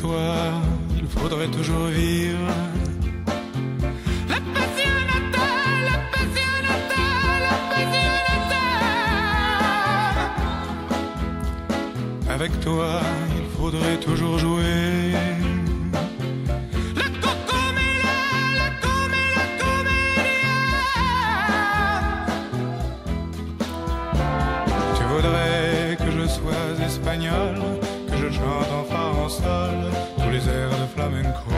toi, il faudrait toujours vivre. La passionata, la passionata, la passionata. Avec toi, il faudrait toujours jouer. La cocomela, la comela, comédia. Tu voudrais que je sois espagnol, je chante en fa en sol tous les airs de flamenco.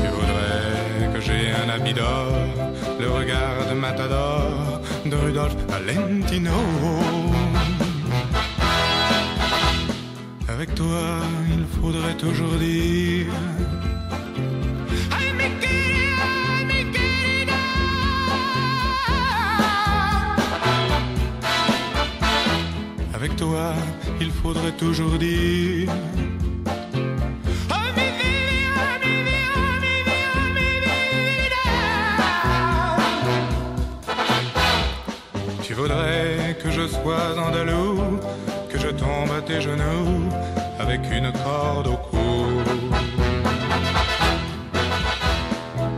Tu voudrais que j'ai un habit d'or, le regard de Matador, de Rudolph Valentino. Avec toi, il faudrait toujours dire Il faudrait toujours dire. Tu voudrais que je sois andalou, que je tombe à tes genoux avec une corde au cou.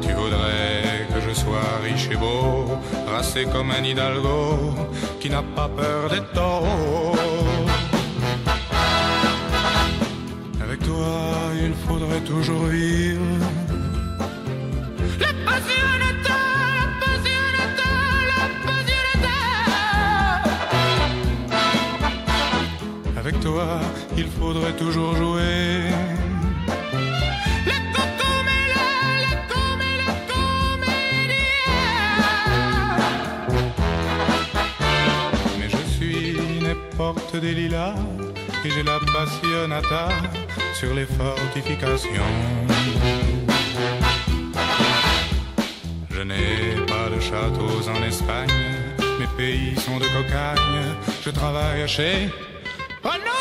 Tu voudrais que je sois riche et beau, racé comme un hidalgo qui n'a pas peur des taureaux. Il faudrait toujours vivre. La passionata, la passionata, la passionata. Avec toi, il faudrait toujours jouer. La cocomela, la comela, comédia. Mais je suis né porte des lilas et j'ai la passionata sur les fortifications. Je n'ai pas de châteaux en Espagne, mes pays sont de cocagne. Je travaille chez. Oh non!